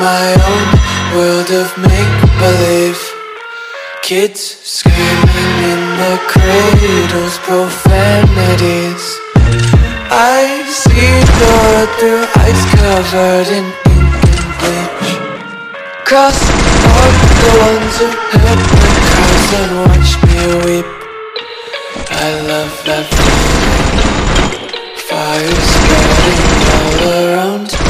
my own world of make-believe. Kids screaming in the cradles, profanities. I see the through ice covered in ink and bleach. Cross out the ones who heard my cries and watched me weep. I love that Fire spreading all around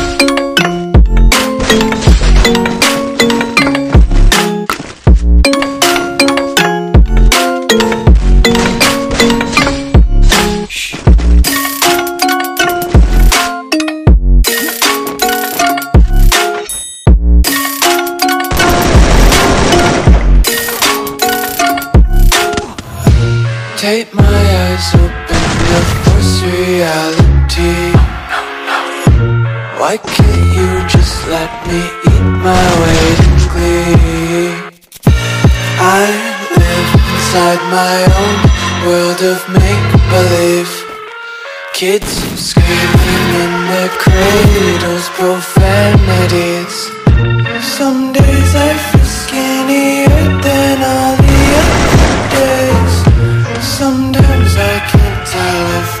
Why can't you just let me eat my weight in glee? I live inside my own world of make-believe. Kids screaming in their cradles, profanities. Some days I feel skinnier than all the other days Sometimes I can't tell if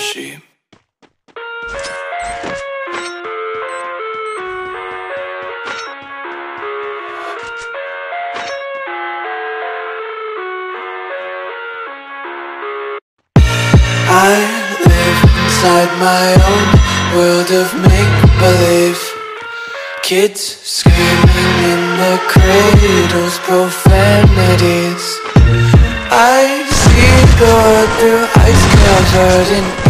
sheep. I live inside my own world of make-believe Kids screaming in the cradles, profanities I see the world through ice covered in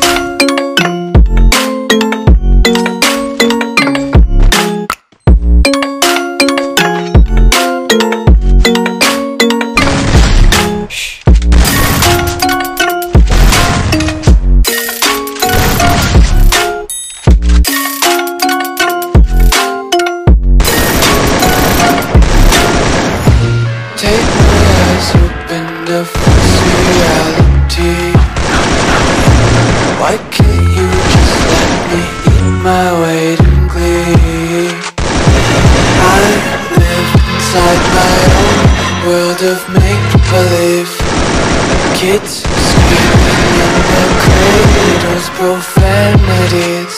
reality Why can't you just let me eat my weight in glee? I live inside my own world of make-believe Kids screaming profanities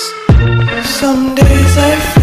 Some days I feel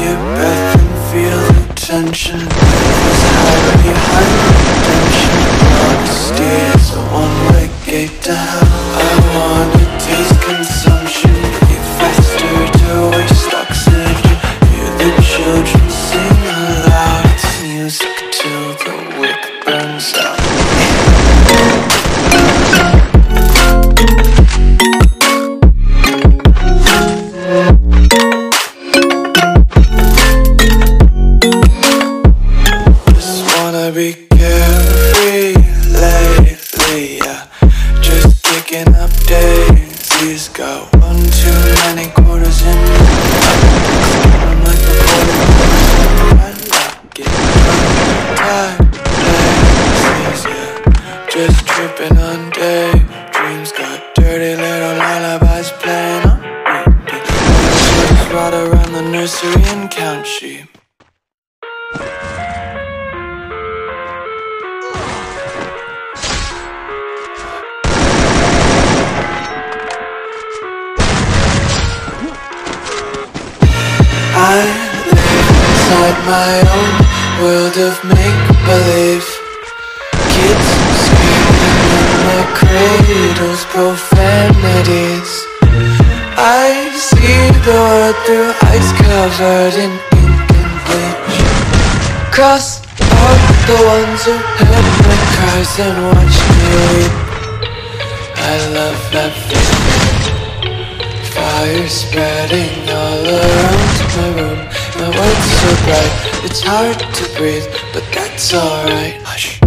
Your breath and feel the tension. Cause hide behind redemption. Honesty is a one-way gate to hell. I wanna taste consumption, breathe faster to waste nursery and count sheep. I live inside my own world of make-believe Kids screaming in their cradles, profanities I world through ice covered in ink and bleach Cross out the ones who heard my cries and watched me weep I love that feeling Fire spreading all around my room. My world's so bright, it's hard to breathe, but that's alright. Hush.